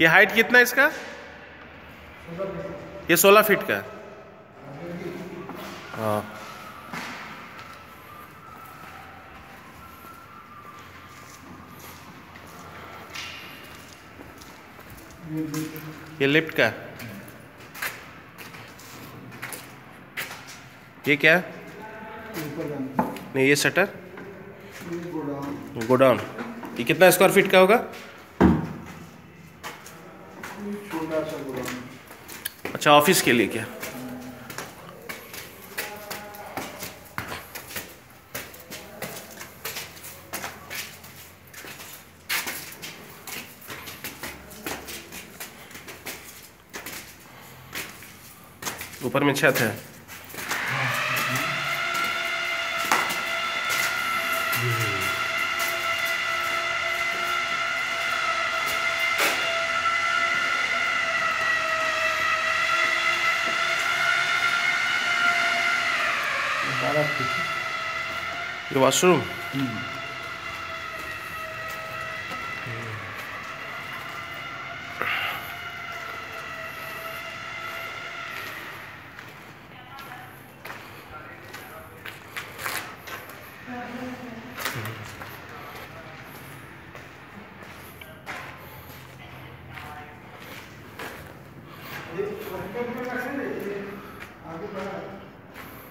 ये हाइट कितना है इसका? ये सोलह फीट का हाँ। ये लिफ्ट का ये क्या नहीं ये शटर गोडाउन। ये कितना स्क्वायर फीट का होगा? अच्छा ऑफ़िस के लिए क्या? ऊपर में छत है। your washroom. Mm. Mm.